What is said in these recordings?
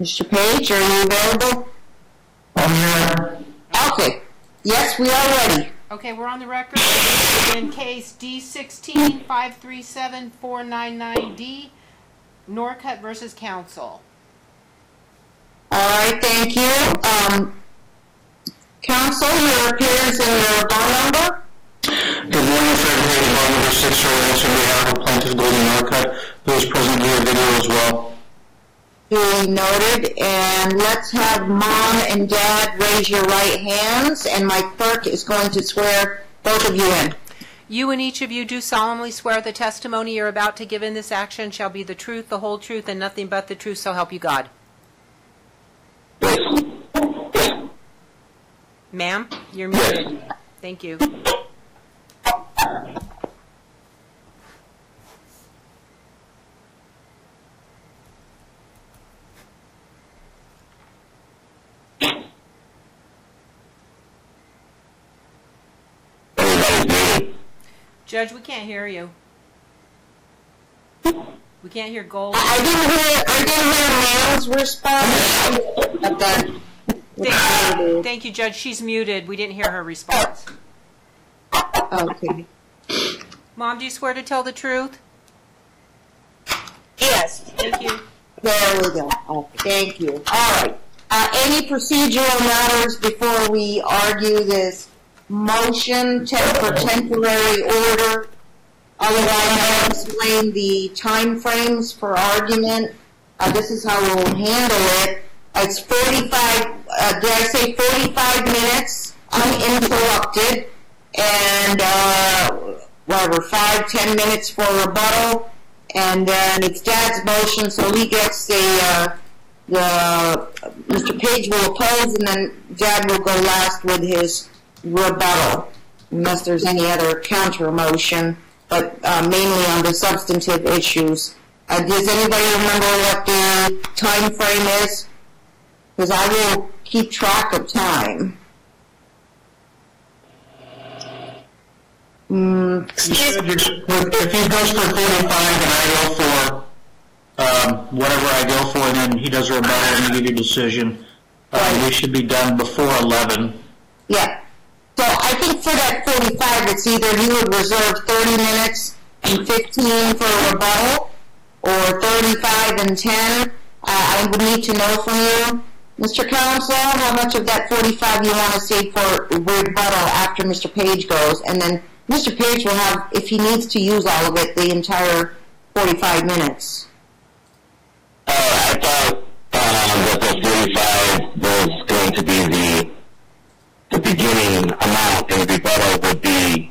Mr. Page, are you available? I'm here. Okay. Yes, we are ready. Okay, we're on the record in case D sixteen five three seven four nine nine D, Norcutt versus Council. All right, thank you. Um, counsel, your appearance and your bond number? Good morning, Fred Hayden, bond number six oh eight, on behalf of plaintiff Golden Norcutt, who is present via video as well. Duly noted. And let's have mom and dad raise your right hands, and my clerk is going to swear both of you in. You and each of you do solemnly swear the testimony you're about to give in this action shall be the truth, the whole truth, and nothing but the truth, so help you God. Ma'am, you're muted. Thank you. Judge, we can't hear you. We can't hear Gold. I didn't hear, I didn't hear Man's response. But then- Thank you, Thank you, Judge. She's muted. We didn't hear her response. Okay. Mom, do you swear to tell the truth? Yes. Thank you. There we go. Okay, thank you. All right. Uh, any procedural matters before we argue this motion for temporary order? Otherwise, I'll explain the timeframes for argument. Uh, this is how we'll handle it. It's 45, uh, did I say 45 minutes uninterrupted? And, uh, whatever, five, ten minutes for rebuttal. And then it's Dad's motion, so he gets the, uh, the, Mr. Page will oppose, and then Dad will go last with his rebuttal, unless there's any other counter motion, but uh, mainly on the substantive issues. Uh, does anybody remember what the time frame is? Because I will keep track of time. Mm, If he goes for forty-five and I go for, um, whatever I go for, and then he does a rebuttal and you give your decision, uh, we should be done before eleven. Yeah. So I think for that 45, it's either he would reserve 30 minutes and 15 for a rebuttal, or 35 and 10. Uh, I would need to know from you, Mr. Counsel, how much of that 45 you want to save for rebuttal after Mr. Page goes, and then Mr. Page will have, if he needs to use all of it, the entire 45 minutes. Uh, I thought um, that the 45 was going to be the the beginning amount, and the rebuttal would be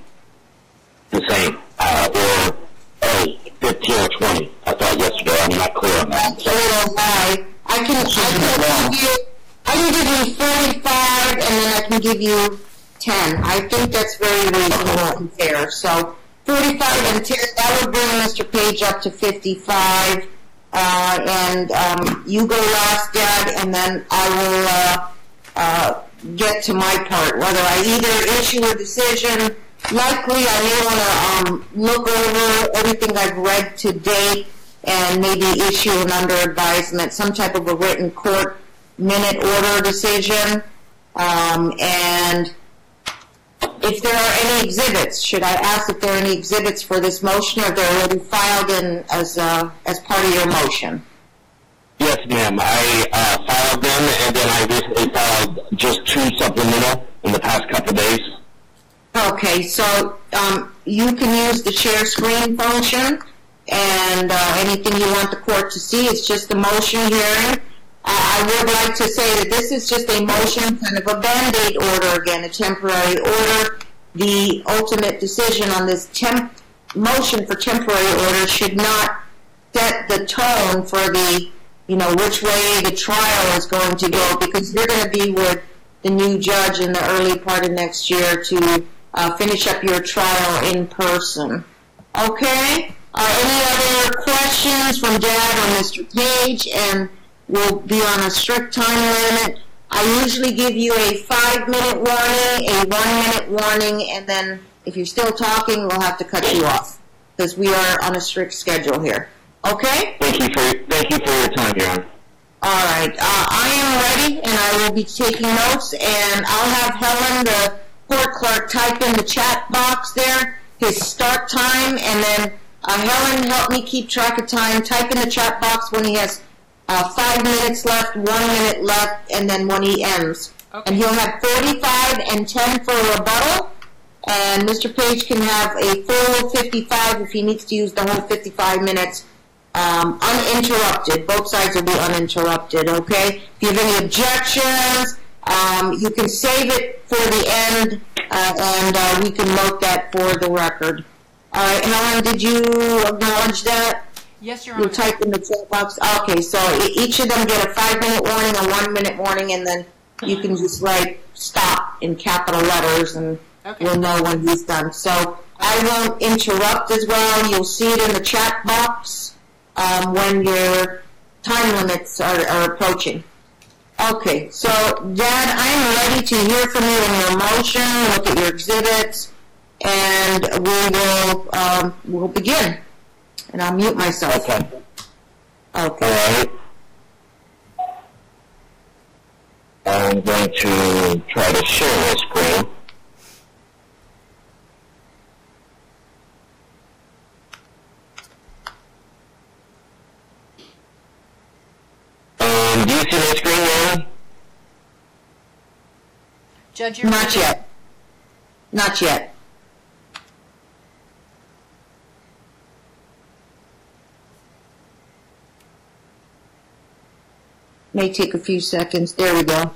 the same, uh, or uh, 15 or 20. I thought yesterday. I'm not clear on that. A little high. I can, I can give you, I can give you 45 and then I can give you 10. I think that's very reasonable and fair. So 45 and 10, that would bring Mr. Page up to 55. Uh, and um, you go last, Dad, and then I will uh, uh, get to my part. Whether I either issue a decision, likely I may want to um, look over everything I've read to date and maybe issue an under advisement, some type of a written court minute order decision. Um, and if there are any exhibits, should I ask if there are any exhibits for this motion, or if they're already filed in as uh, as part of your motion? Yes, ma'am. I uh, filed them, and then I recently filed just two supplemental in the past couple days. Okay, so um, you can use the share screen function, and uh, anything you want the court to see, it's just a motion hearing. I I would like to say that this is just a motion, kind of a Band-Aid order again, a temporary order. The ultimate decision on this temp, motion for temporary order should not set the tone for the, you know, which way the trial is going to go, because you're going to be with the new judge in the early part of next year to uh, finish up your trial in person. Okay? Uh, any other questions from Dad or Mr. Page? And we'll be on a strict time limit. I usually give you a five-minute warning, a one-minute warning, and then if you're still talking, we'll have to cut you off because we are on a strict schedule here. Okay? Thank you for thank you for your time, Your Honor. All right, uh, I am ready, and I will be taking notes, and I'll have Helen, the court clerk, type in the chat box there his start time, and then uh, Helen, help me keep track of time. Type in the chat box when he has uh, five minutes left, one minute left, and then when he ends. Okay. And he'll have 45 and 10 for a rebuttal, and Mr. Page can have a full 55 if he needs to use the whole 55 minutes um, uninterrupted. Both sides will be uninterrupted, okay? If you have any objections, um, you can save it for the end, uh, and uh, we can note that for the record. All right, Helen, did you acknowledge that? Yes, Your Honor. You typed in the chat box? Okay, so each of them get a five-minute warning, a one-minute warning, and then you can just write "stop" in capital letters, and Okay. we'll know when he's done. So I won't interrupt as well. You'll see it in the chat box um, when your time limits are, are approaching. Okay, so Dad, I am ready to hear from you in your motion, look at your exhibits, and we will um, we'll begin. And I'll mute myself. Okay. Okay. Alright. I'm going to try to share my screen. Um, do you see my screen now? Judge, you're Not yet. Not yet. May take a few seconds. There we go.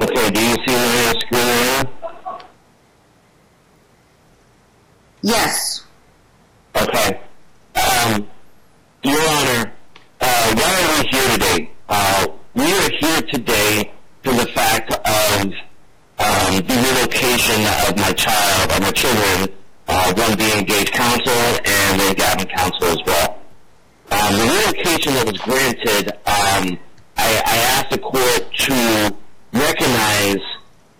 Okay, do you see my screen now? Yes. Okay. Um, Your Honor, uh, why are we here today? Uh, we are here today for the fact of um, the relocation of my child, of my children, uh, one being engaged counsel and then Gavin counsel as well. Um, the relocation that was granted, um, I, I asked the court to recognize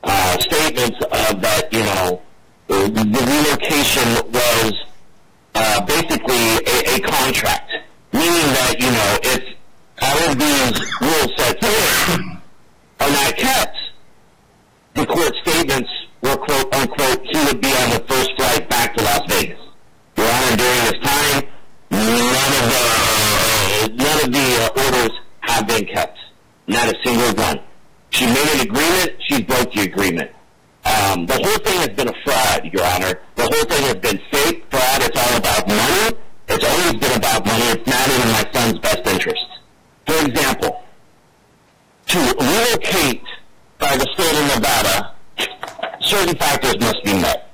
uh, statements of that, you know, the, the relocation was uh, basically a, a contract, meaning that, you know, if all of these rules set forth are not kept, the court statements were quote unquote, he would be on the first flight back to Las Vegas. Your Honor, during this time, none of the, none of the uh, orders have been kept. Not a single one. She made an agreement, she broke the agreement. Um, the whole thing has been a fraud, Your Honor. The whole thing has been fake fraud. It's all about money. It's always been about money. It's not in my son's best interest. For example, to relocate by the state of Nevada, certain factors must be met.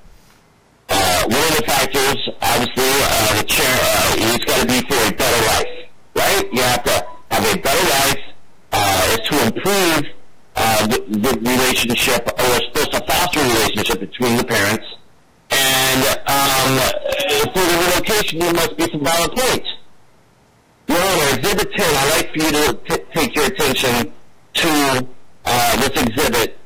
Uh, one of the factors, obviously, uh, the chair, uh, it's got to be for a better life, right? You have to have a better life. Uh, it's to improve uh, the, the relationship, or it's supposed to foster relationship between the parents. And um, for the relocation, there must be some valid points. Your Exhibit 10, I'd like for you to t- take your attention to uh, this exhibit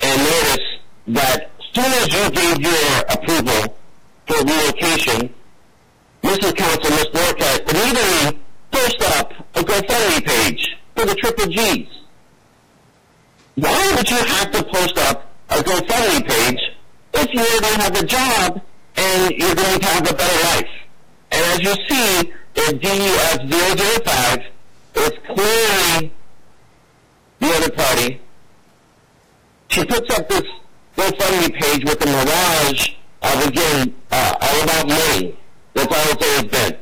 and notice that as soon as you gave your approval for relocation, Mrs. Counsel, Ms. Norcutt, immediately post up a GoFundMe page for the Triple Gs. Why would you have to post up a GoFundMe page if going to have a job and you're going to have a better life? And as you see, in DUS 005, it's clearly the other party. She puts up this GoFundMe page with a mirage of, again, uh, all about money. That's all it's always been.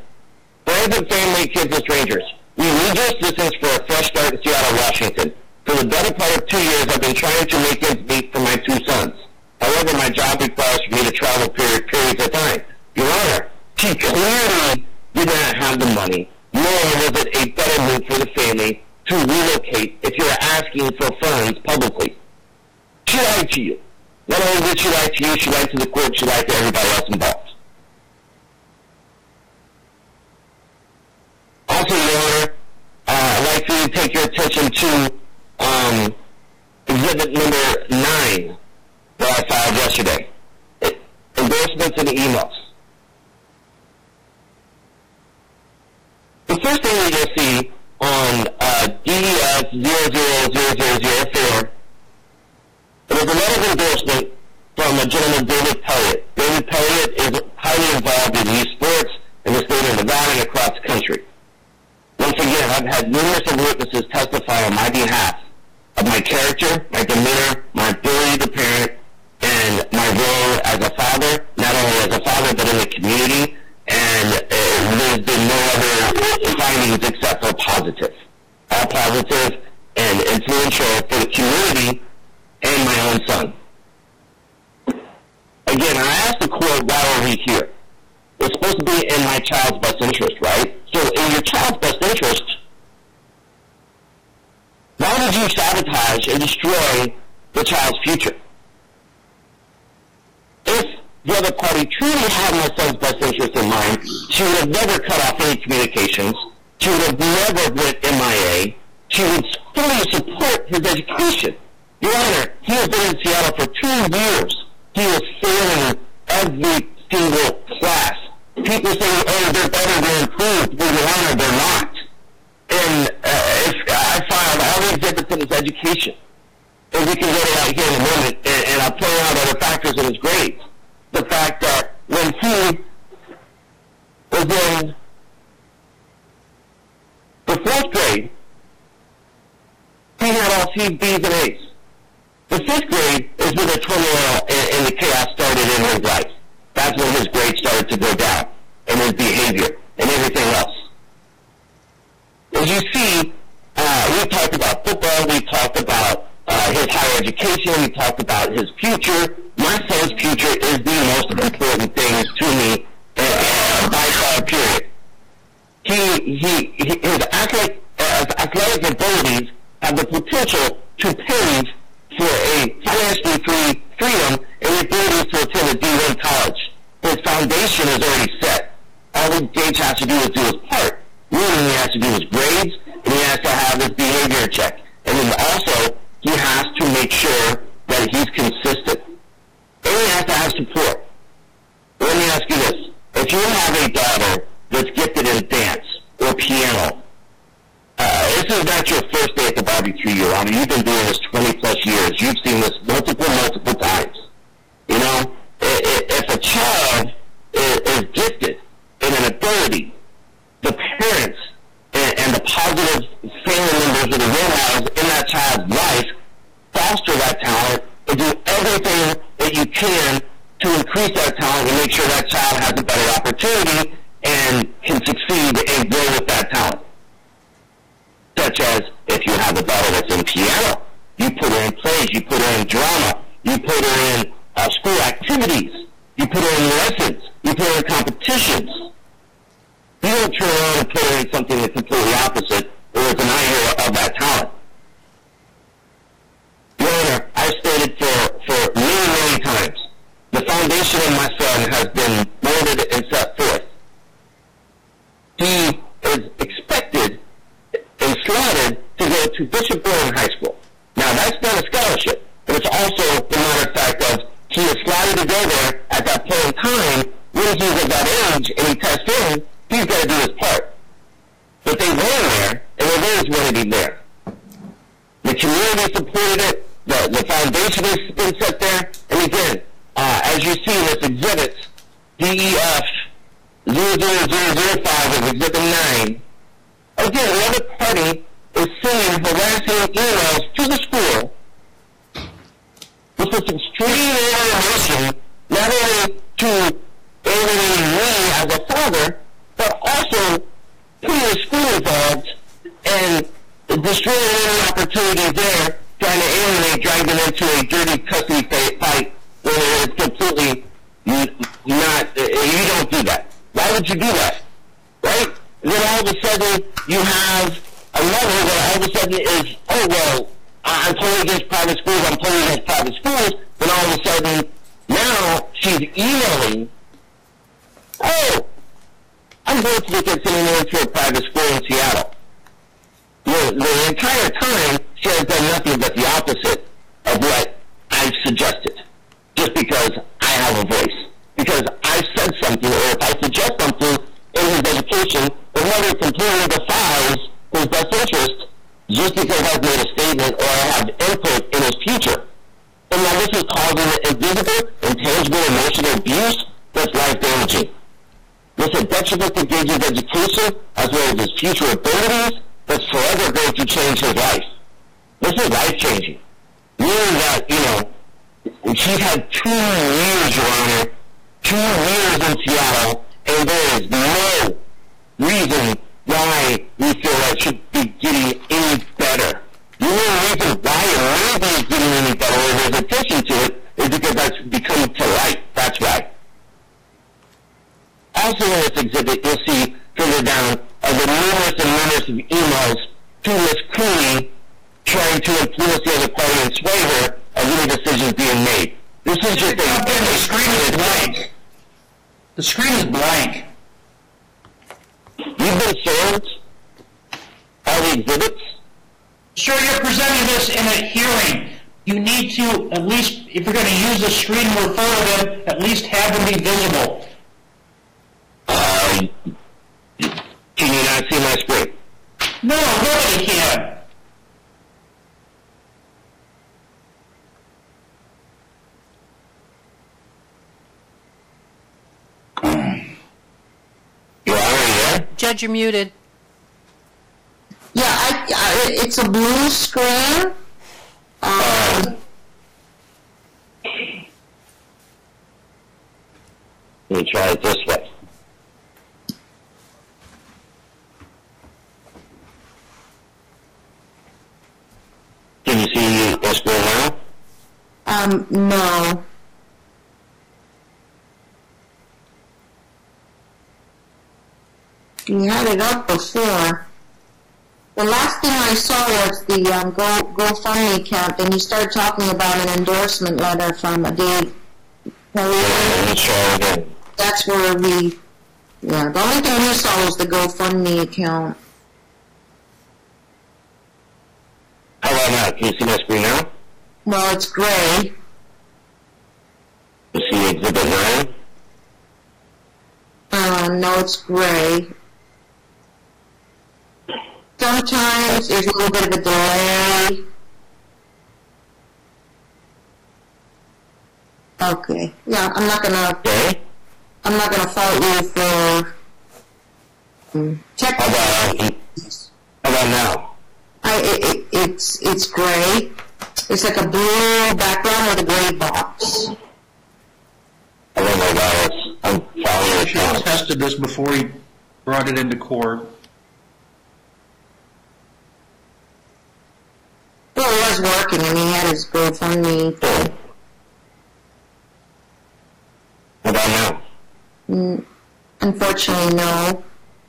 Friends and family, kids and strangers. We need your assistance for a fresh start in Seattle, Washington. For the better part of two years, I've been trying to make ends meet for my two sons. However, my job requires me to travel period, periods of time. Your Honor, she clearly did not have the money, nor was it a better move for the family to relocate if you're asking for funds publicly. She lied to you. Not only did she lie to you, she lied to the court, she lied to everybody else involved. Also, Your Honor, uh, I'd like to take your attention to um, exhibit number nine that I filed yesterday. It, endorsements and emails. The first thing that you'll see on uh, DES 000004 there's a letter of endorsement from a gentleman, David Pelliot. David Pelliot is highly involved in youth sports in the state of Nevada and across the country. Once again, I've had numerous witnesses testify on my behalf of my character, my demeanor, my ability to parent, and my role as a father, not only as a father, but in the community. And uh, there's been no other findings except for positive. All positive and influential for the community and my own son. Again, I asked the court, why are we here? It's supposed to be in my child's best interest, right? So in your child's best interest, why would you sabotage and destroy the child's future? If the other party truly had my son's best interest in mind, she would have never cut off any communications. She would have never went MIA. She would fully support his education. Your Honor, he has been in Seattle for two years. He is failing every single class. People say, oh, they're better, they're improved. Well, Your Honor, they're not. And uh, if I filed all the exhibits in his education, and we can go to that here in a moment, and, and I'll point out other factors in his grades. The fact that when he was in the fourth grade, he had all C's, B's, and A's. The fifth grade is when the turmoil and, and the chaos started in his life. That's when his grades started to go down, and his behavior, and everything else. As you see, uh, we talked about football, we talked about uh, his higher education, we talked about his future. My son's future is the most important thing to me uh, by far, period. He, he, he his athletic, uh, athletic abilities have the potential to pave for a financially free freedom and the ability to attend a D1 college. His foundation is already set. All the Gage has to do is do his part. Meaning he has to do his grades, and he has to have his behavior check. And then also, he has to make sure that he's consistent. And he has to have support. Let me ask you this. If you have a daughter that's gifted in dance or piano, uh, this is not your first day at the barbecue, Your Honor. You've been doing this 20 plus years. You've seen this multiple, multiple times. You know, if a child is gifted in an ability, the parents and the positive family members or the role in that child's life foster that talent and do everything that you can to increase that talent and make sure that child has a better opportunity and can succeed and grow with that talent such as if you have a daughter that's in piano, you put her in plays, you put her in drama, you put her in uh, school activities, you put her in lessons, you put her in competitions. You don't turn around and put her in something that's completely opposite or is an eye of that talent. Your Honor, I've stated for, for many, many times, the foundation of my son has been molded and set forth. He slotted to go to Bishop Gorman High School. Now, that's not a scholarship, but it's also the matter of fact of he is slotted to go there at that point in time when he's of that age and he tests in, he's got to do his part. But they were there, and they've always wanted be there. The community supported it, the, the foundation has been set there, and again, uh, as you see in this exhibit, DEF 00005 is Exhibit 9, again, the other party is sending harassing emails to the school this extreme animation, not only to alienating me as a father, but also putting the school involved and destroying any opportunity there, trying to alienate, drag them into a dirty custody fight when it is completely not, you don't do that. Why would you do that? Right? Then all of a sudden you have a mother that all of a sudden is, oh, well, I'm totally against private schools, I'm totally against private schools, then all of a sudden now she's emailing, oh, I'm going to at sending her to a private school in Seattle. The, the entire time she has done nothing but the opposite of what I've suggested, just because I have a voice. Because I said something, or if I suggest something in his education, the mother completely defies his best interest just because I've made a statement or I have input in his future. And now this is causing invisible, intangible emotional abuse that's life damaging. This is detriment to Gage's education as well as his future abilities that's forever going to change his life. This is life changing. Meaning that, you know, she's had two years, Your Honor, two years in Seattle, and there is no reason why we feel that should be getting any better. The only reason why it may be getting any better or there's attention to it is because that's become to light. That's why. Also in this exhibit, you'll see further down are the numerous and numerous of emails to Miss Cooney trying to influence the other party and sway her of any decisions being made. This is just a... The screen is blank. The screen is blank. You've been served all the exhibits? Sir, you're presenting this in a hearing. You need to, at least, if you're going to use the screen and refer to them, at least have them be visible. Uh, can you not see my screen? No, nobody can. You're already there? Judge, you're muted. Yeah, I, I, it's a blue screen. Um, Let me try it this way. Can you see my screen now? um, no. You had it up before. The last thing I saw was the um, Go GoFundMe account, and you started talking about an endorsement letter from a Dave. Let me try it again. That's where we. Yeah, the only thing we saw was the GoFundMe account. How about now? Can you see my screen now? Well, it's gray. You see exhibit 9? Uh, no, it's gray. Sometimes there's a little bit of a delay. Okay. Yeah, I'm not gonna. Okay. I'm not gonna fault you for. mm, Check. How about, how about now? I, it, it, it's it's gray. It's like a blue background with a gray box. I don't know about it. I'm following I the should have tested this before he brought it into court. Well, it was working, and he had his GoFundMe thing. How about now? Mm, Unfortunately, no.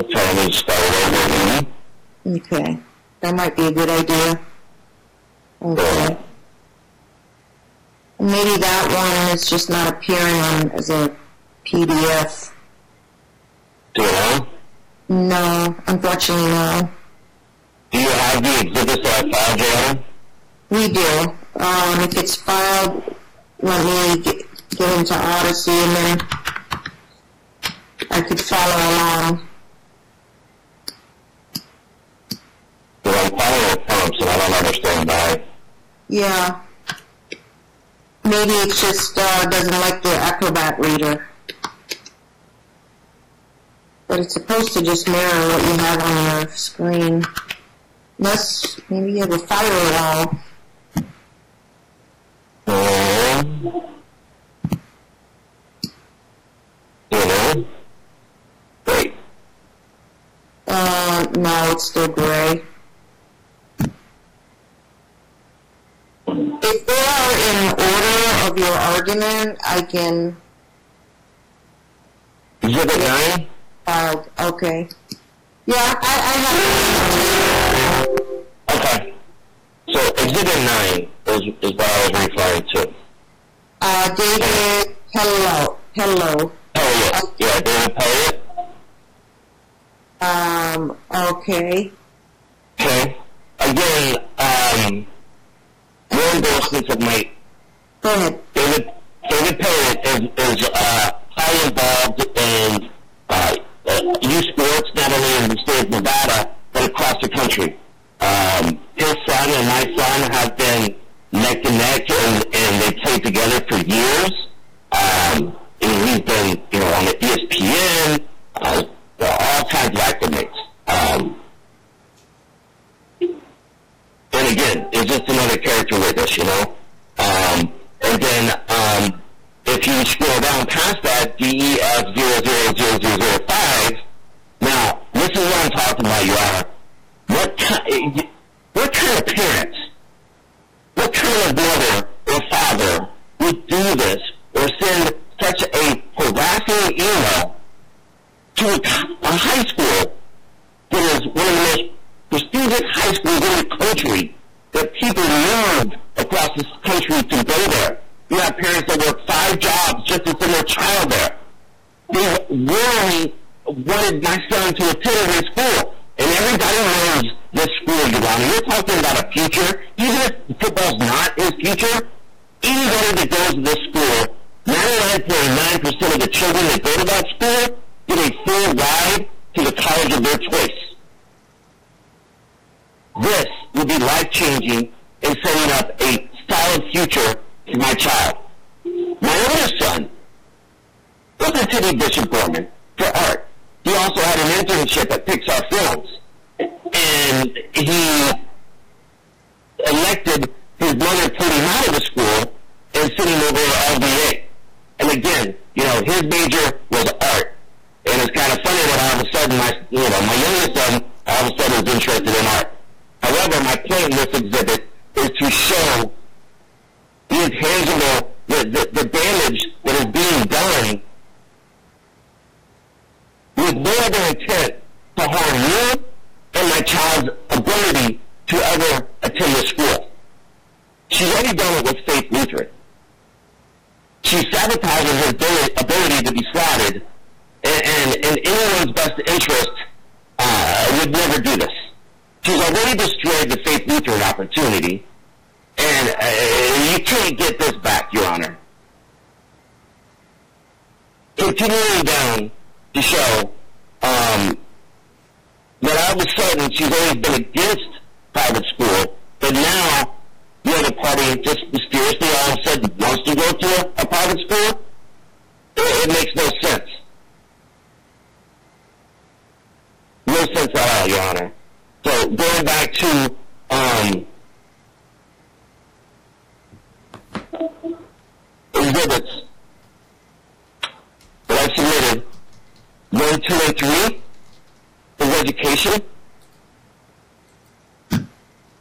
Tell me to start over. Okay, that might be a good idea. Okay. Maybe that one is just not appearing on as a PDF. Do you know? No, unfortunately, no. Do you have the exhibits that I filed? We do. Um, if it's filed, let me get, get into Odyssey and then I could follow along. Because I'm following and I don't understand why. Yeah. Maybe it just uh, doesn't like the Acrobat reader. But it's supposed to just mirror what you have on your screen. Unless maybe you have a firewall. Um, you know? Great. Uh, no, it's still gray. If they are in order of your argument, I can Exhibit 9? file. Okay. Yeah, I, I have. Okay. So Exhibit 9 is, is what I was referring to. Uh, David, hello, hello. Elliot. Yeah, David Elliot. Um, okay. Okay. Again, um, your endorsements of my Go ahead. David David Perry is is uh, highly involved in uh, uh, youth sports, not only in the state of Nevada, but across the country. Um, his son and my son have been neck and neck, and, and they played together for years. Um, and we've been, you know, on the ESPN, uh, all kinds of accolades. Um, and again, it's just another character with us, you know. Um, and then um, if you scroll down past that, DEF zero zero zero zero zero five. Now, this is what I'm talking about, you are. What kind, what kind of parents, what kind of mother or father would do this or send such a harassing email to a, high school that is one of the most prestigious high schools in the country that people move across this country to go there. You have parents that work five jobs just to send their child there. They really wanted my son to attend this school. And everybody knows this school, Honor. You're talking about a future. Even if football's not his future, anybody that goes to this school, 99.9% of the children that go to that school get a full ride to the college of their choice. This will be life-changing in setting up a solid future for my child. My other son was attending Bishop Gorman for art. He also had an internship at Pixar Films. And he elected his mother putting him out of the school and sending him over to. And again, you know, his major was art. And it's kind of funny that all of a sudden my, you know, my youngest son all of a sudden is interested in art. However, my point in this exhibit is to show the intangible, the, the, the damage that is being done with no other intent to harm you and my child's ability to ever attend the school. She's already done it with Faith Lutheran. She's sabotaging his ability, to be slotted, and, and in anyone's best interest uh, would never do this. She's already destroyed the Faith Lutheran opportunity, and uh, you can't get this back, Your Honor. Continuing down to show um, that all of a sudden she's always been against private school, but now the other party just mysteriously all of a sudden wants to go to a, a private school. It, it makes no sense. No sense at all, Your Honor. So going back to um, exhibits that I submitted, one, two, and three is education.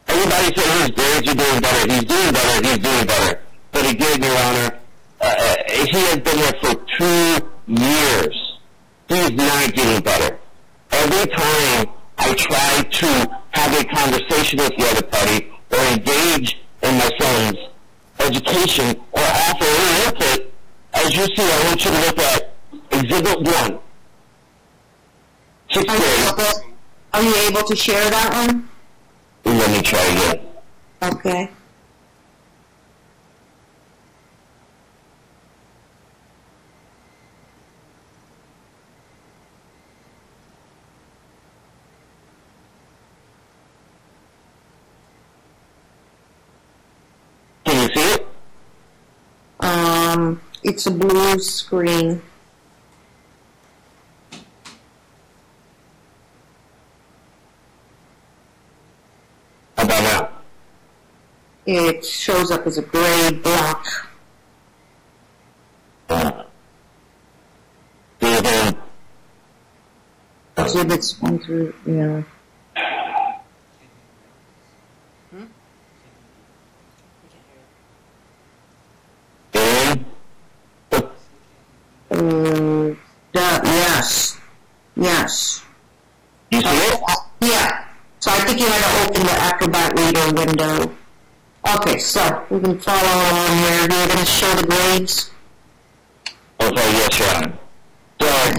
Everybody said his grades are doing better, he's doing better, he's doing better. But again, Your Honor, uh, he has been here for two years. He's not getting better. Every time I try to have a conversation with the other party or engage in my son's education or offer any input, as you see, I want you to look at Exhibit 1. Sixth Are you able- Are you able to share that one? Let me try again. Okay. Can you see it? Um, it's a blue screen. How about now? It shows up as a gray block. Uh, the, Exhibits one through, yeah. and, Uh, that, yes. Yes. you see it? Yeah. So I think you had to open the Acrobat Reader window. Okay, so we can follow along here. You're going to show the grades? Okay, yes, Your. So,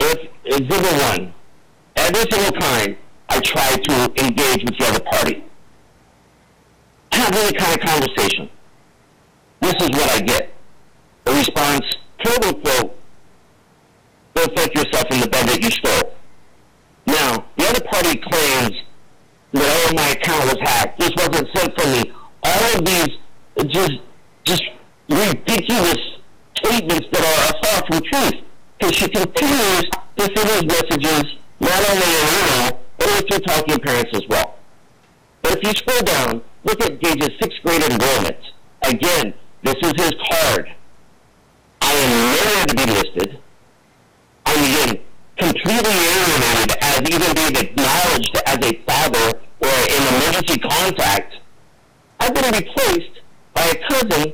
if exhibit one, every single time I try to engage with the other party, have any kind of conversation, this is what I get. A response, quote unquote, go fuck yourself in the bed that you stole. Now, the other party claims that, oh, my account was hacked. This wasn't sent for me. All of these just, just ridiculous statements that are far from truth. Because she continues to send these messages not only in email, but also talking parents as well. But if you scroll down, look at Gage's sixth grade enrollment. Again, this is his card. I am nowhere to be listed. I'm completely alienated as even being acknowledged as a father or an emergency contact. I've been replaced by a cousin,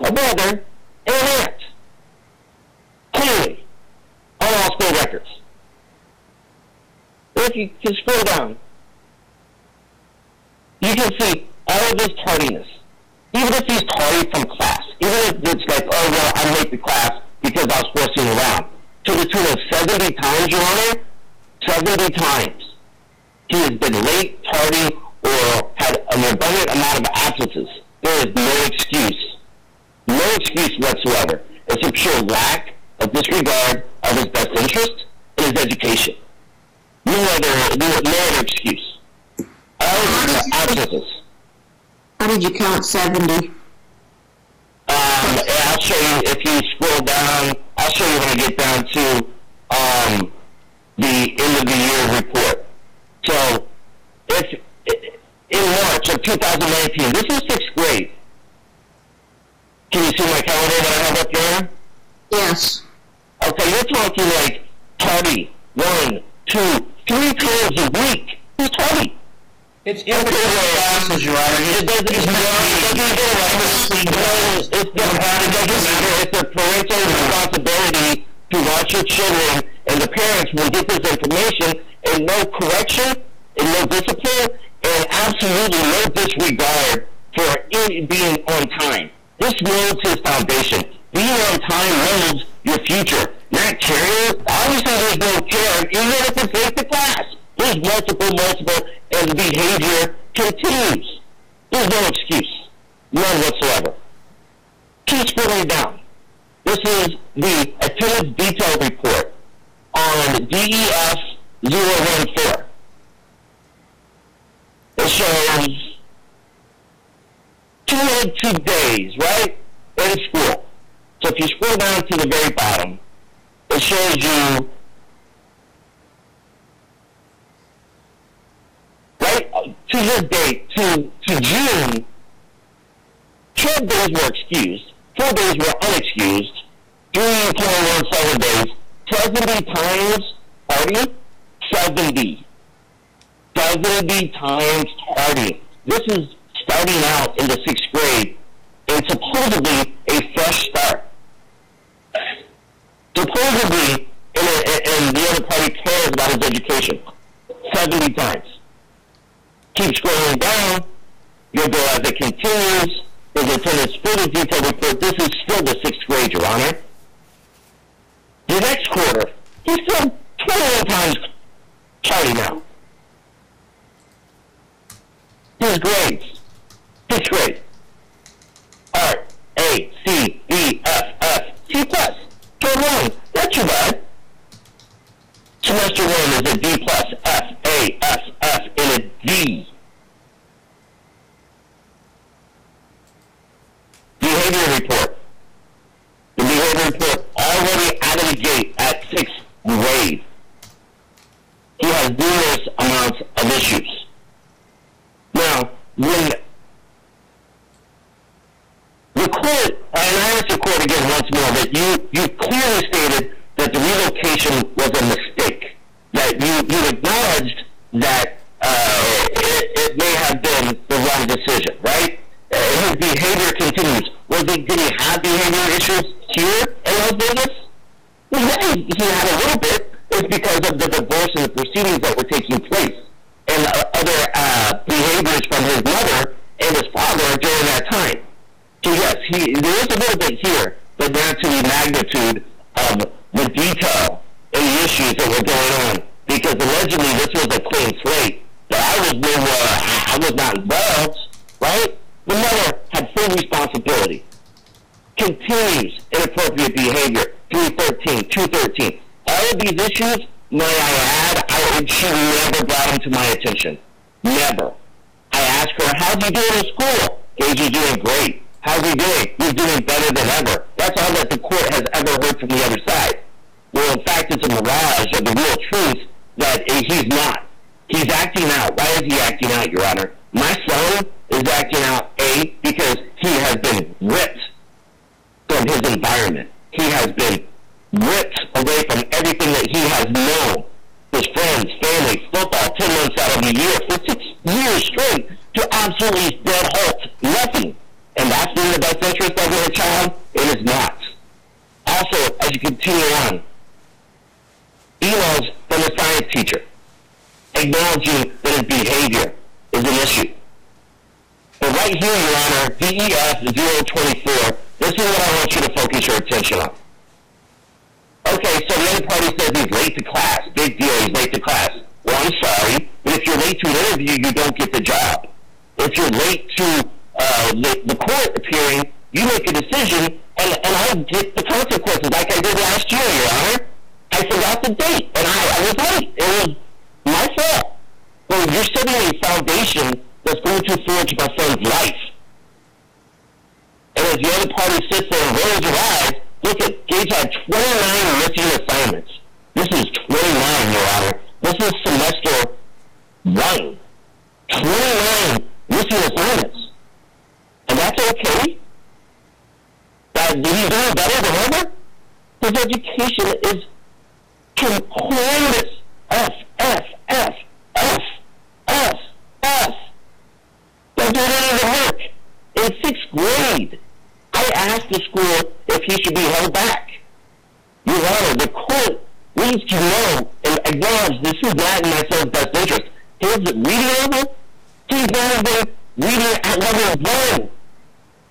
a brother, and an aunt. Clearly, on all school records. If you can scroll down, you can see all of this tardiness. Even if he's tardy from class, even if it's like, oh, well, I'm late to class because I was forcing around. To the tune of 70 times, Your Honor, 70 times. He has been late, tardy, or had an abundant amount of absences. There is no excuse. No excuse whatsoever. It's a pure lack of disregard of his best interest and his education. No other, no, no other excuse. All of his absences. How did you count 70? Um, I'll show you if you scroll down. I'll show you when I get down to um, the end of the year report. So, if in March of 2019, this is sixth grade. Can you see my calendar that I have up there? Yes. Okay, you're talking like tardy one, two, three times a week. Who's tardy? It's in the classes, Your Honor. It doesn't, it's not, it doesn't go right. It's, it doesn't matter. It's a parental responsibility to watch your children, and the parents will get this information, and no correction, and no discipline, and absolutely no disregard for it being on time. This molds his foundation. Being on time molds your future. Not caring, obviously there's no care, even if it's late to class. There's multiple, multiple, and the behavior continues. There's no excuse. None whatsoever. Keep scrolling down. This is the attendance detail report on DEF 014. It shows 202 days, right, in school. So if you scroll down to the very bottom, it shows you right uh, to this date to to June. Twelve days were excused, four days were unexcused, three twenty-one seven days, seventy times party, seventy. Seventy times tardy. This is starting out in the sixth grade and supposedly a fresh start. Supposedly, and, and the other party cares about his education. 70 times. Keep scrolling down, you'll go as it continues. His attendance further detailed report. This is still the sixth grade, Your Honor. The next quarter, he's still 21 times tardy now. His grades. Sixth grade. R, A, C, D, F, F, C plus. Grade one. Not too bad. Semester one is a D plus, F, A, F, F, and a D. Behavior report. The behavior report already out of the gate at sixth grade. He has numerous amounts of issues. Now, when the court, and I ask the court again once more, that you, you clearly stated that the relocation was a mistake. That you, you acknowledged that uh, it, it may have been the wrong decision, right? Uh, his behavior continues. Was he, did he have behavior issues here in Las Vegas? Well, yeah, he had a little bit. It's because of the divorce and the proceedings that were taking place and uh, other uh, behaviors from his mother and his father during that time. So yes, he, there is a little bit here, but not to the magnitude of the detail and the issues that were going on. Because allegedly this was a clean slate. That I was no, uh, I was not involved, right? The mother had full responsibility. Continues inappropriate behavior. 313, 213. All of these issues, may I add, I, she never brought them to my attention. Never. I asked her, how's he doing in school? Gage doing great. How's he doing? He's doing better than ever. That's all that the court has ever heard from the other side. Well, in fact, it's a mirage of the real truth that eh, he's not. He's acting out. Why is he acting out, Your Honor? My son is acting out, A, because he has been ripped from his environment. He has been ripped away from everything that he has known. His friends, family, football, 10 months out of the year, for six years straight, to absolutely dead halt. Nothing. And that's in the best interest of your child? It is not. Also, as you continue on, emails from a science teacher acknowledging that his behavior is an issue. But right here, Your Honor, DEF 024, this is what I want you to focus your attention on. Okay, so the other party says he's late to class. Big deal, he's late to class. Well, I'm sorry, but if you're late to an interview, you don't get the job. If you're late to uh, the, the court appearing, you make a decision, and, and I get the consequences like I did last year, Your Honor. I forgot the date, and I, I was late. It was my fault. Well, you're setting a foundation that's going to forge my son's life. And as the other party sits there and rolls their eyes, look at Gage had 29 missing assignments. This is 29, Your Honor. This is semester one. 29 missing assignments. And that's okay? That he's doing better than ever? His education is horrendous. F, F, F, F, F, F. Don't do any of the work. In sixth grade, Asked the school if he should be held back. Your Honor, the court needs to know and acknowledge this is not in my son's best interest. His reading level, he's not even reading at level one.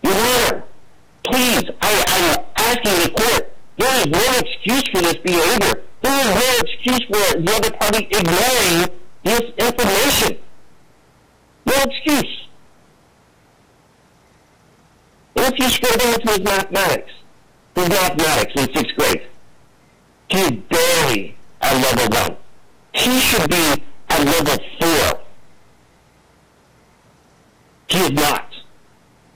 Your Honor, please, I, I'm asking the court, there is no excuse for this behavior. There is no excuse for the other party ignoring this information. No excuse. If you down to his mathematics, his mathematics in sixth grade, he is barely at level one. He should be at level four. He is not.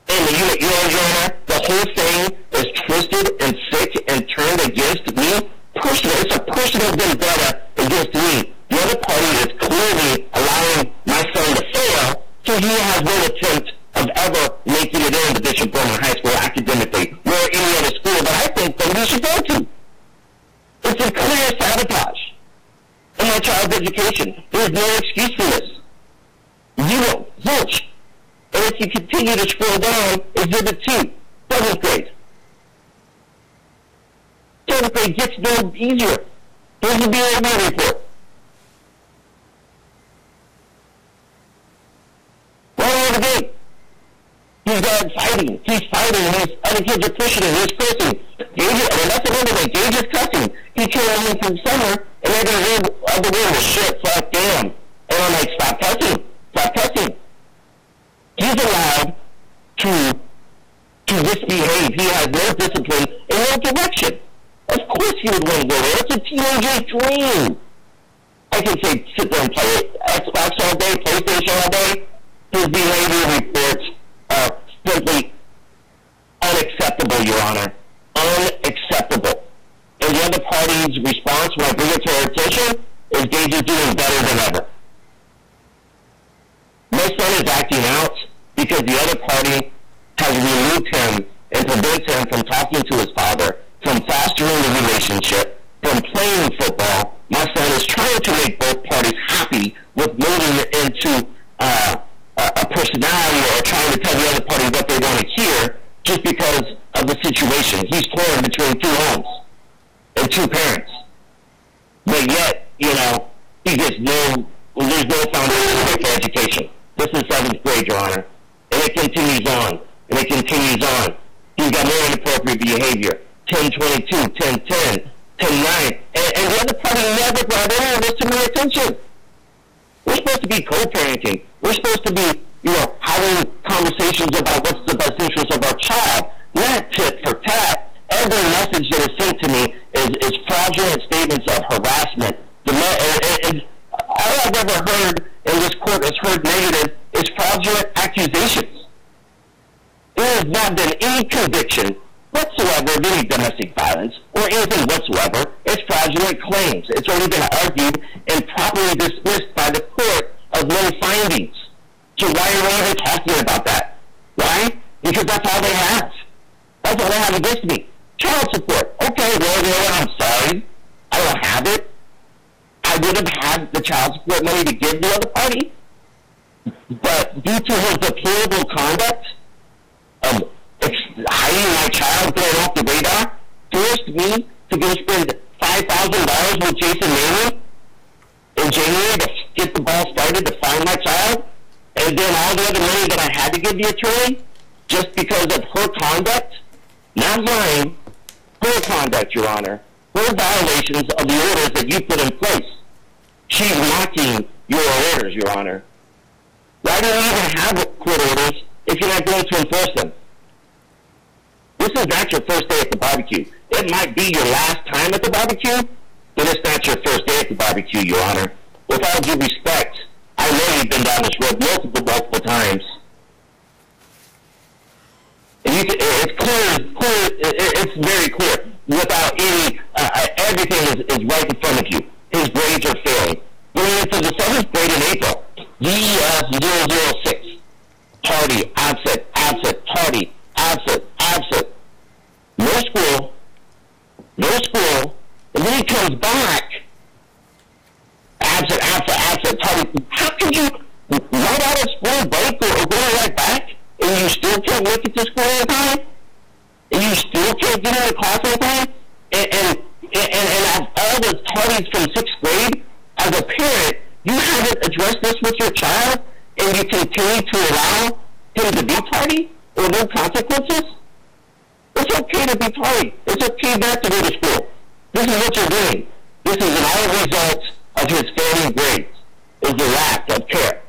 And you, you know, Your Honor, the whole thing is twisted and sick and turned against me personal. It's a personal vendetta against me. The other party is clearly allowing my son to fail, so he has no attempt into Bishop Gorman High School academically or any other school that I think that he should go to. It's a clear sabotage in my child's education. There is no excuse for this. Zero. Zilch. And if you continue to scroll down, Exhibit 2, seventh grade. Seventh grade gets no easier. Here's the BOB report. Right out of the gate. He's got fighting. He's fighting. Other kids are pushing him. He's cursing. Gage, I mean, that's another way. Gage is cussing. He came home from summer, and every word of the word was shit, fuck, damn. And I'm like, stop cussing. Stop cussing. He's allowed to to misbehave. He has no discipline and no direction. Of course he would want to go there. It's a teenager's dream. I can say sit there and play Xbox all day, PlayStation all day. His behavior reports are simply unacceptable, Your Honor. Unacceptable. And the other party's response when I bring it to our attention is Gage is doing better than ever. My son is acting out because the other party has removed him and prevents him from talking to his father, from fostering the relationship, from playing football. My son is trying to make both parties happy with moving into uh, a, personality or trying to tell the other party what they want to hear just because of the situation. He's torn between two homes and two parents. But yet, you know, he gets no, there's no foundation for education. This is seventh grade, Your Honor. And it continues on. And it continues on. He's got more inappropriate behavior. 1022, 1010, 109. And, and the other party never brought any of this to my attention. We're supposed to be co-parenting. We're supposed to be, you know, having conversations about what's the best interest of our child, not tit for tat. Every message that is sent to me is is, is fraudulent statements of harassment. The, and, and all I've ever heard in this court has heard negative is fraudulent accusations. There has not been any conviction whatsoever of any domestic violence or anything whatsoever. It's fraudulent claims. It's already been argued and properly dismissed by the court of no findings. So why are even talking about that? Why? Because that's all they have. That's all they have against me. Child support. Okay, well, you know what? I'm sorry. I don't have it. I would have had the child support money to give the other party. But due to his deplorable conduct of hiding my child going off the radar, forced me to go spend $5,000 with Jason Manley in January to get the ball started to find my child, and then all the other money that I had to give the attorney just because of her conduct, not mine, her conduct, Your Honor, her violations of the orders that you put in place. She's mocking your orders, Your Honor. Why do you even have court orders if you're not going to enforce them? This is not your first day at the barbecue. It might be your last time at the barbecue, but it's not your first day at the barbecue, Your Honor. With all due respect, I know you've been down this road multiple, multiple times. And you it's clear, clear, it's very clear. Without any, uh, uh, everything is, is right in front of you. His grades are failing. Going into the seventh grade in April, DES 006, tardy, absent, absent, tardy, absent, absent. No school, no school, and then he comes back, absent, absent, absent, tardy. How can you right out of spring break or, go right back, and you still can't make it to school on time? And you still can't get out of class on time? And, and, and, and, and all the tardies from sixth grade, as a parent, you haven't addressed this with your child, and you continue to allow him to be tardy or no consequences? It's okay to be tardy. It's okay not to go to school. This is what you're doing. This is an all of his failing grades, is the lack of care.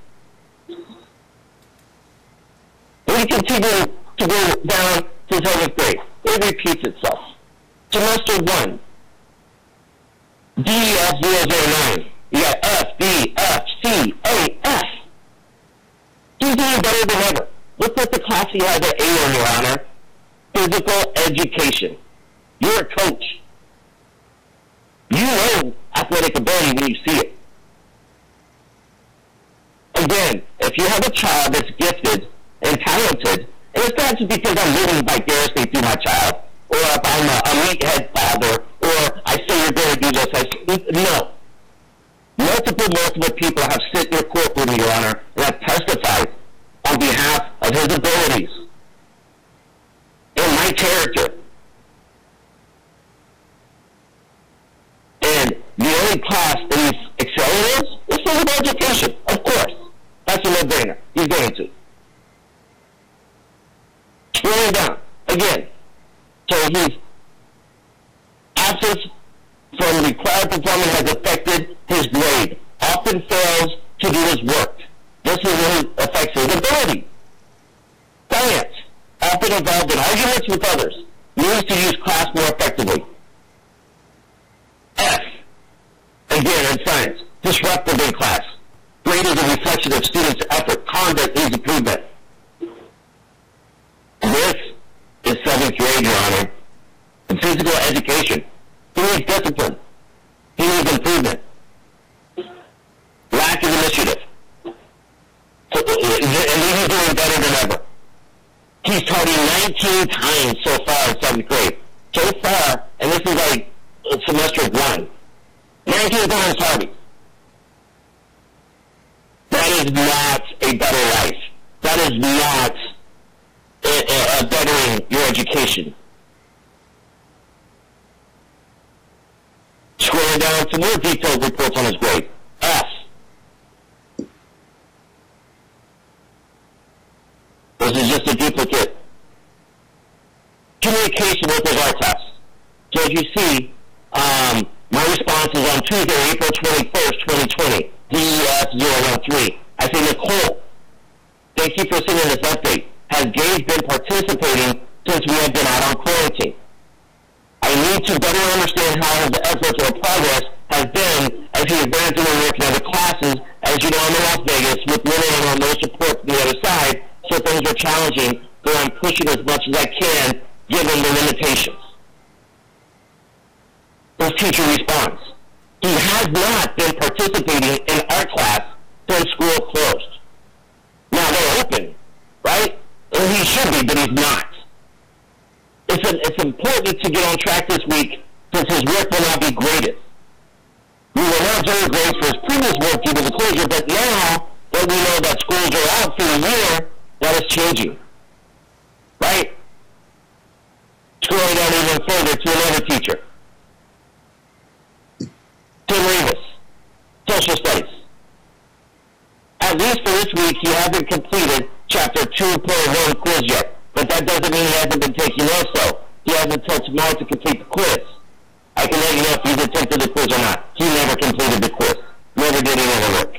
We continue to go down to seventh grade. It repeats itself. Semester one, DEF 009. You got F, B, F, C, A, F. He's doing better than ever. Look what the class he has at A on, Your Honor. Physical education. You're a coach. You know athletic ability when you see it. Again, if you have a child that's gifted and talented, and it's not just because I'm living vicariously through my child, or if I'm a, a meathead father, or I say you're going to do this, I say, no. Multiple, multiple people have sit in your courtroom, Your Honor, and have testified on behalf of his abilities and my character. And the only class that he's excelling is is physical education, of course. That's a no-brainer. He's going to. Scrolling down, again. So he's absence from required performance has affected his grade. Often fails to do his work. This is affects his ability. Science. Often involved in arguments with others. Needs to use class more effectively. F. Again, in science. Disruptive in class. Grade is a reflection of students' effort. Conduct needs improvement. This is seventh grade, Your Honor. In physical education. He needs discipline. He needs improvement. Lack of initiative. So, uh, and he's doing better than ever. He's tardy 19 times so far in seventh grade. So far, and this is like semester one. 19 times tardy. That is not a better life. That is not a, a, a bettering your education. Scrolling down to more detailed reports on his grade. F. This is just a duplicate. Communication with his art test. So as you see, um, my response is on Tuesday, April 21st, 2020, DEF 013. I say, Nicole, thank you for sending this update. Has Gage been participating since we have been out on quarantine? I need to better understand how his efforts or progress has been as he work in other classes. As you know, I'm in Las Vegas with limited or no support from the other side, so things are challenging, but I'm pushing as much as I can given the limitations. His teacher responds, he has not been participating in art class since school closed. Now they're open, right? He should be, but he's not. It's, a, it's important to get on track this week since his work will not be graded. We will not generate grades for his previous work due to the closure, but now that we know that schools are out for the year, that is changing. Right? Scrolling down even further to another teacher. Tim Rivas, Social Studies. At least for this week, he hasn't completed Chapter 2.1 quiz yet, but that doesn't mean he hasn't been taking notes, though. He has until tomorrow to complete the quiz. I can let you know if he's attempted the quiz or not. He never completed the quiz. Never did any other work.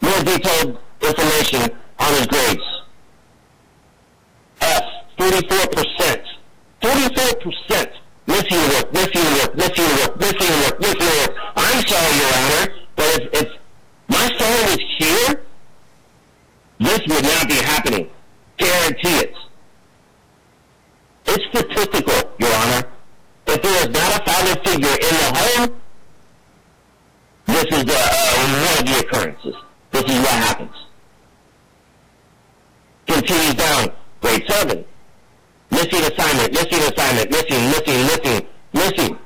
More detailed information on his grades. F, 44%. 44% missing work, missing work, missing work, missing work, missing work. I'm sorry, Your Honor, but if, if my son was here, this would not be happening. Guarantee it. It's statistical, Your Honor. If there is not a father figure in the home, this is the, uh, one of the occurrences. This is what happens. Continues down, grade 7. Missing assignment, missing assignment, missing, missing, missing, missing.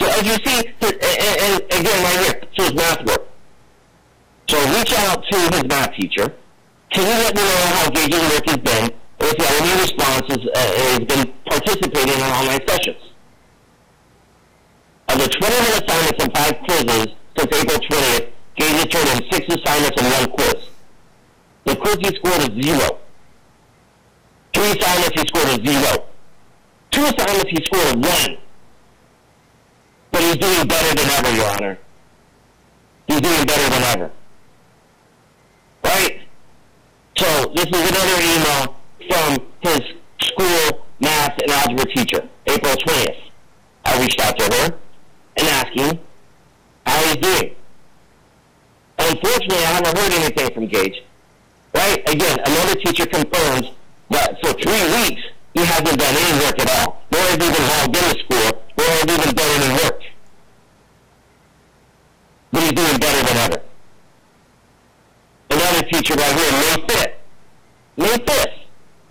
So as you see, and, and again right here, so his math work. So reach out to his math teacher. Can you let me know how Gage's work has been, and if you have any responses, uh, has been participating in online sessions? Of the 21 assignments and five quizzes since April 20th, Gage has turned in six assignments and one quiz. The quiz he scored is zero. Three assignments he scored a zero. Two assignments he scored a one. But he's doing better than ever, Your Honor. He's doing better than ever. Right? So this is another email from his school math and algebra teacher, April 20th. I reached out to her and asking how he's doing. Unfortunately, I haven't heard anything from Gage. Right? Again, another teacher confirms that for three weeks, he hasn't done any work at all, nor has even logged into school, nor has even done any work. But he's doing better than ever. Another teacher right here, May 5th. May 5th.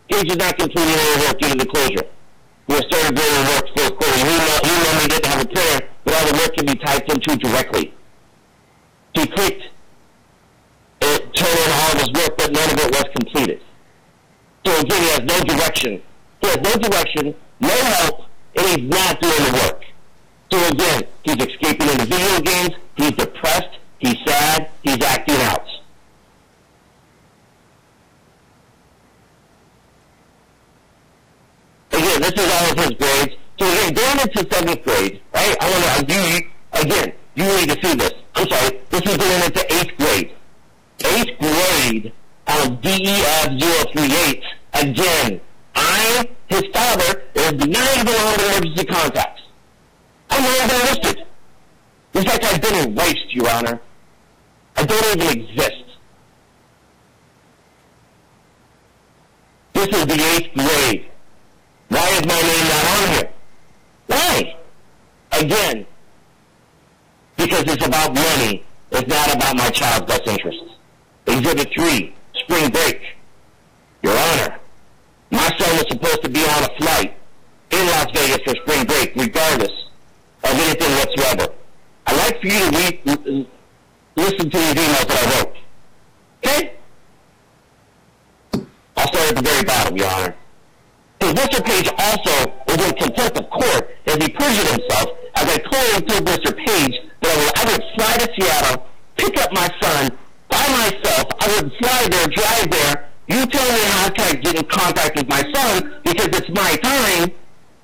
Gage is not completing any work due to the closure. Have started doing the work for the quarter. He, he normally didn't have a printer, but all the work can be typed into directly. He clicked it, turned in all of his work, but none of it was completed. So again, he has no direction. He has no direction, no help, and he's not doing the work. So again, he's escaping into video games, he's depressed, he's sad, he's acting out. This is all of his grades. So again, going into seventh grade, right? I want to, you, again, you need to see this. I'm sorry, this is going into eighth grade. Eighth grade um, on DEF 038. Again, I, his father, is not even on the emergency contacts. I'm not even listed. It's like I've been erased, Your Honor. I don't even exist. This is the eighth grade. Why is my name not on here? Why? Again, because it's about money. It's not about my child's best interests. Exhibit 3, spring break. Your Honor, my son was supposed to be on a flight in Las Vegas for spring break, regardless of anything whatsoever. I'd like for you to read, listen to these emails that I wrote. Okay? I'll start at the very bottom, Your Honor. Mr. Page also was in contempt of court as he perjured himself as I clearly told Mr. Page that I would fly to Seattle, pick up my son by myself. I would fly there, drive there. You tell me how I get in contact with my son because it's my time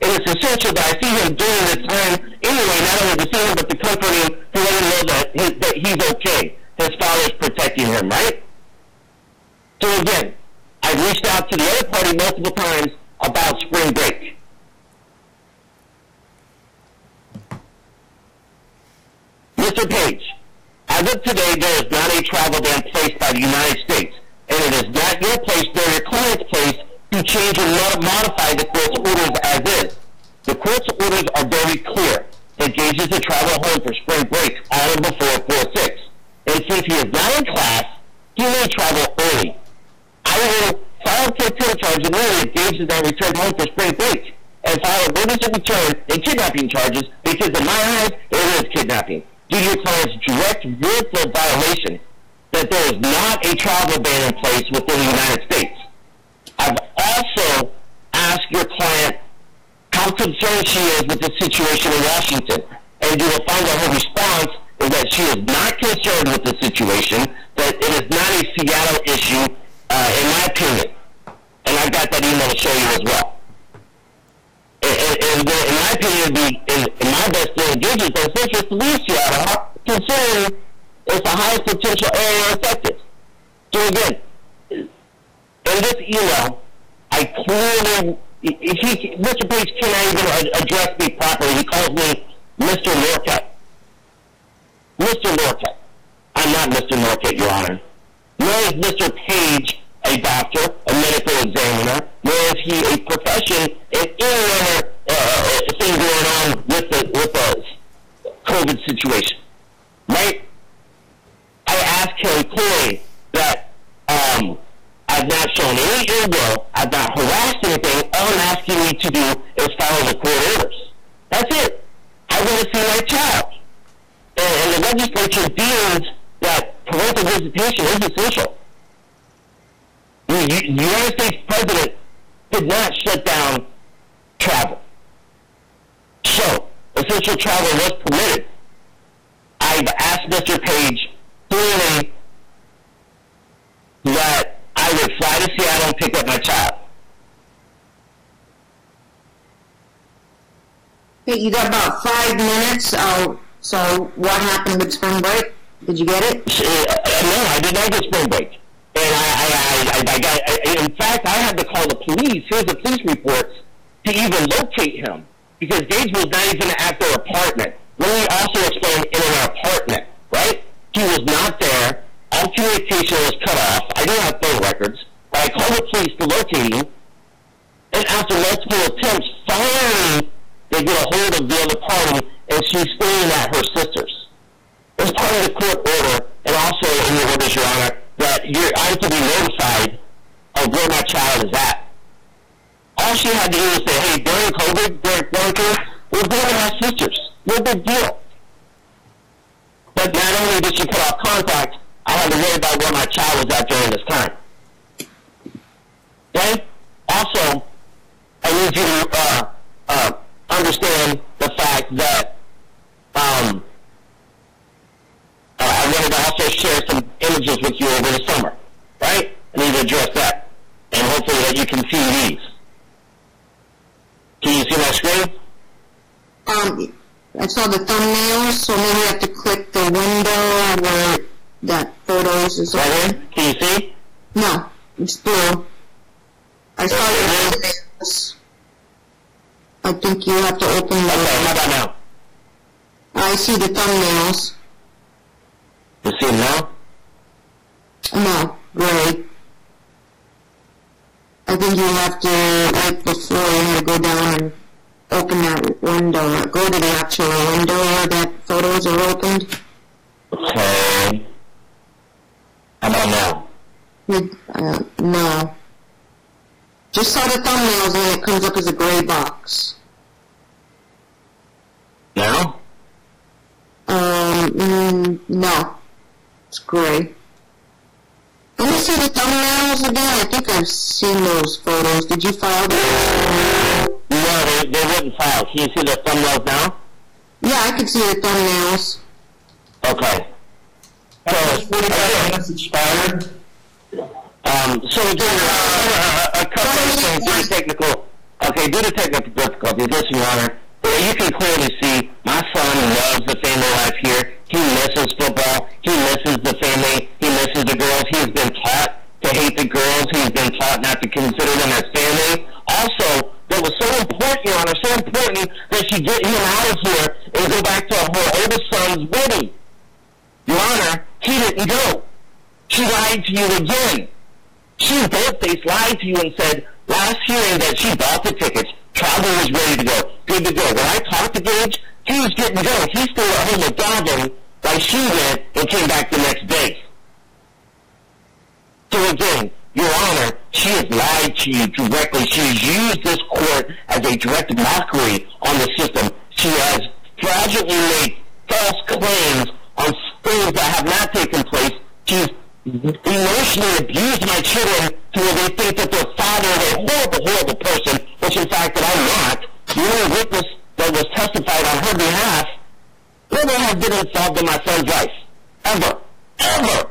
and it's essential that I see him during this time anyway, not only to see him but to comfort him to let him know that, his, that he's okay. His father's protecting him, right? So again, I reached out to the other party multiple times about spring break. Mr. Page, as of today, there is not a travel ban placed by the United States, and it is not your place nor your client's place to change or mod- modify the court's orders as is. The court's orders are very clear. It gauges to travel home for spring break on or before 4-6. And since he is not in class, he may travel early. I will contempt charges immediately if Gage is not returned home for spring break, and file emergency return and kidnapping charges because in my eyes, it is kidnapping. Due to your client's direct willful violation that there is not a travel ban in place within the United States. I've also asked your client how concerned she is with the situation in Washington, and you will find that her response is that she is not concerned with the situation, that it is not a Seattle issue, uh, in my opinion. And I've got that email to show you as well. And, and, and in my opinion, be in, in my best interest best interest to leave Seattle, considering it's the highest potential area affected. So again, in this email, I clearly, he, Mr. Page cannot even address me properly. He calls me Mr. Norcat. Mr. Norcat. I'm not Mr. Norcat, Your Honor. Nor is Mr. Page a doctor, a medical examiner, nor is he a profession in any other uh, thing going on with the with the COVID situation. Right? I asked him clearly that um, I've not shown any ill will, I've not harassed anything. All I'm asking you to do is follow the court orders. That's it. I want to see my child. And, and the legislature deems that parental visitation is essential. The United States president did not shut down travel. So, essential travel was permitted. I've asked Mr. Page clearly that I would fly to Seattle and pick up my child. Hey, you got about five minutes. Uh, so what happened with spring break? Did you get it? Uh, no, I did not get spring break. And I, I, I, I, got, I, in fact, I had to call the police. Here's the police reports to even locate him because Gage was not even at their apartment. Let me also explain in an apartment, right? He was not there. All communication was cut off. I don't have phone records. But I called the police to locate him. And after multiple attempts, finally they get a hold of the other party, and she's staying at her sister's. As part of the court order, and also in the orders, Your Honor, that you're, I'm to be notified of where my child is at. All she had to do was say, hey, during COVID, during quarantine, we're going to my sister's. No big deal. But not only did she cut off contact, I had to worry about where my child was at during this time. Okay? Also, I need you to uh, uh, understand the fact that um, uh, I wanted to also share some images with you over the summer, right? I need to address that, and hopefully that you can see these. Can you see my screen? Um, I saw the thumbnails, so maybe I have to click the window where that photos is Right here? Can you see? No, it's blue. I saw the thumbnails. I think you have to open Okay, how the. about now? I see the thumbnails. You see them now? No, gray. I think you have to, like before, you have to go down and open that window, go to the actual window where that photos are opened. Okay. How about now? Uh, no. Just saw the thumbnails and it comes up as a gray box. Now? Um, mm, no. It's gray. Let me see the thumbnails again. I think I've seen those photos. Did you file them? No, they, they wouldn't file. Can you see the thumbnails now? Yeah, I can see the thumbnails. Okay. So, Forty-five minutes expired. Um, so again, uh, a, a couple of things due to technical, okay, due to technical difficulties, listen, Your Honor, uh, you can clearly see my son loves the family life here. He misses football. He misses the family. He misses the girls. He's been taught to hate the girls. He's been taught not to consider them as family. Also, that was so important, Your Honor, so important that she get him out of here and go back to her oldest son's wedding. Your Honor, he didn't go. She lied to you again. She both-faced lied to you and said last hearing that she bought the tickets, travel was ready to go, good to go. When I talked to Gage, he was getting to go. He stayed at home with Gavin like she went and came back the next day. So again, Your Honor, she has lied to you directly. She has used this court as a direct mockery on the system. She has fraudulently made false claims on things that have not taken place. She's emotionally abused my children to where they think that their father is a horrible, horrible person, which in fact that I'm not. The only witness that was testified on her behalf never has been involved in my son's life. Ever. Ever.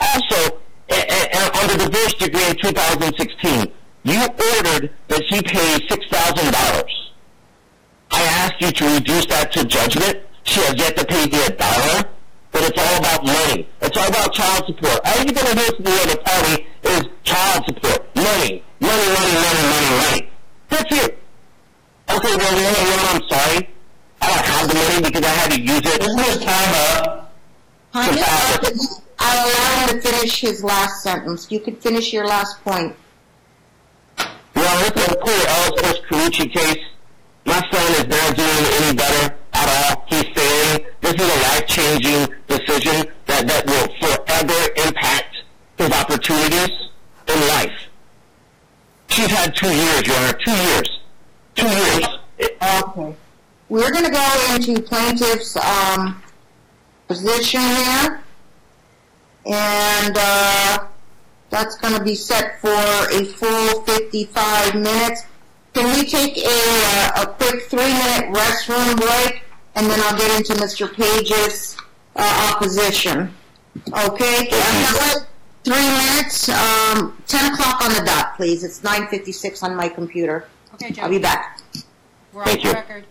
Also, a- a- on the divorce decree in 2016, you ordered that she pay $6,000. I asked you to reduce that to judgment. She has yet to pay me a dollar. But it's all about money. It's all about child support. All you're going to hear from the other party is child support. Money. Money, money, money, money, money. That's it. Okay, well, you know what? I'm sorry. I don't have the money because I had to use it. Isn't his time up? I'll allow him to finish his last sentence. You could finish your last point. Well, this is a poor Ellis Carucci case. My son is not doing any better at all. He's failing. This is a life-changing decision that, that will forever impact his opportunities in life. She's had two years, Your Honor. Two years. Two years. Okay. We're going to go into plaintiff's um, position here, and uh, that's going to be set for a full 55 minutes. Can we take a, uh, a quick three-minute restroom break, and then I'll get into Mr. Page's uh, opposition? Okay, I'm gonna- three minutes, um, 10 o'clock on the dot, please. It's 9.56 on my computer. Okay, Joe. I'll be back. we're on Thank the you. record.